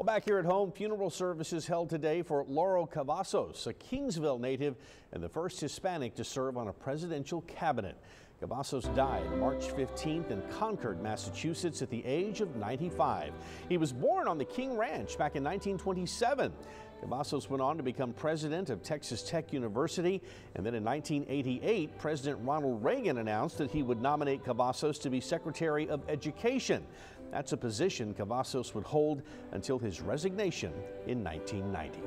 Well, back here at home, funeral services held today for Lauro Cavazos, a Kingsville native and the first Hispanic to serve on a presidential cabinet. Cavazos died March 15th in Concord, Massachusetts at the age of 95. He was born on the King Ranch back in 1927. Cavazos went on to become president of Texas Tech University, and then in 1988, President Ronald Reagan announced that he would nominate Cavazos to be Secretary of Education. That's a position Cavazos would hold until his resignation in 1990.